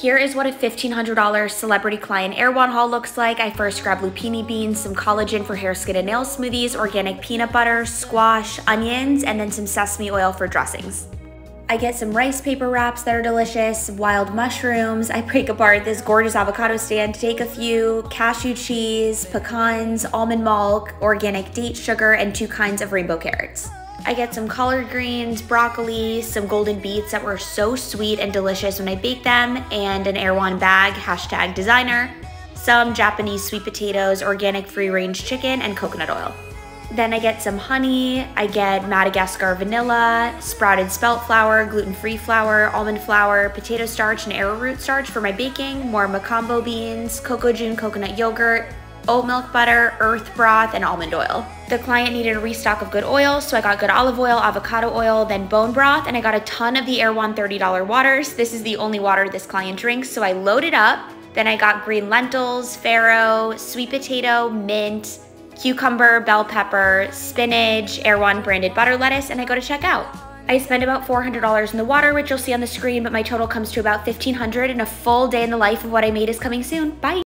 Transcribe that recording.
Here is what a $1,500 celebrity client Erewhon haul looks like. I first grabbed lupini beans, some collagen for hair, skin, and nail smoothies, organic peanut butter, squash, onions, and then some sesame oil for dressings. I get some rice paper wraps that are delicious, wild mushrooms. I break apart this gorgeous avocado stand to take a few, cashew cheese, pecans, almond milk, organic date sugar, and two kinds of rainbow carrots. I get some collard greens, broccoli, some golden beets that were so sweet and delicious when I baked them, and an Erewhon bag, hashtag designer, some Japanese sweet potatoes, organic free range chicken, and coconut oil. Then I get some honey, I get Madagascar vanilla, sprouted spelt flour, gluten-free flour, almond flour, potato starch, and arrowroot starch for my baking, more macambo beans, Cocojune coconut yogurt, oat milk butter, earth broth, and almond oil. The client needed a restock of good oil, so I got good olive oil, avocado oil, then bone broth, and I got a ton of the Erewhon $30 waters. This is the only water this client drinks, so I loaded up. Then I got green lentils, farro, sweet potato, mint, cucumber, bell pepper, spinach, Erewhon branded butter lettuce, and I go to check out. I spend about $400 in the water, which you'll see on the screen, but my total comes to about $1,500 and a full day in the life of what I made is coming soon. Bye.